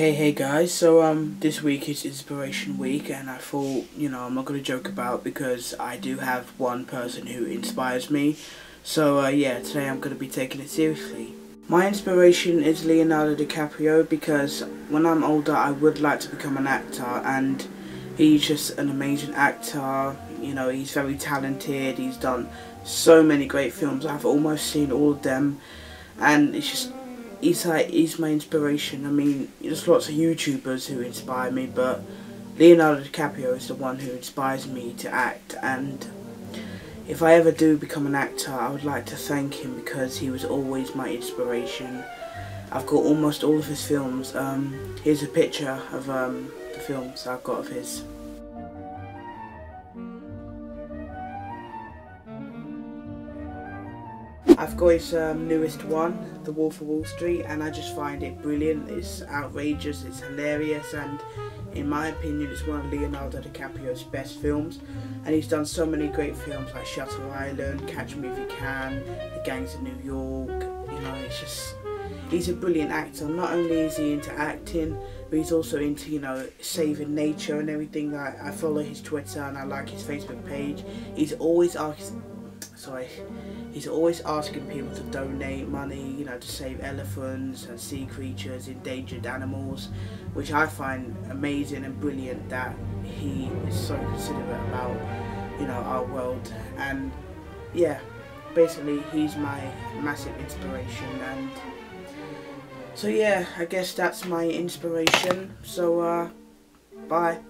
Okay, hey guys, so um, this week is Inspiration Week, and I thought, you know, I'm not going to joke about because I do have one person who inspires me. So, uh, yeah, today I'm going to be taking it seriously. My inspiration is Leonardo DiCaprio because when I'm older, I would like to become an actor, and he's just an amazing actor. You know, he's very talented, he's done so many great films. I've almost seen all of them, and it's just he's like he's my inspiration. I mean, there's lots of YouTubers who inspire me, but Leonardo DiCaprio is the one who inspires me to act. And if I ever do become an actor, I would like to thank him because he was always my inspiration. I've got almost all of his films. Um, here's a picture of um, the films I've got of his. I've got his um, newest one, The Wolf of Wall Street, and I just find it brilliant. It's outrageous, it's hilarious, and in my opinion, it's one of Leonardo DiCaprio's best films. And he's done so many great films like Shutter Island, Catch Me If You Can, The Gangs of New York. You know, it's just he's a brilliant actor. Not only is he into acting, but he's also into you know saving nature and everything. Like I follow his Twitter and I like his Facebook page. He's always asking sorry, he's always asking people to donate money, you know, to save elephants and sea creatures, endangered animals, which I find amazing and brilliant that he is so considerate about, you know, our world. And yeah, basically he's my massive inspiration and so yeah, I guess that's my inspiration. So uh bye.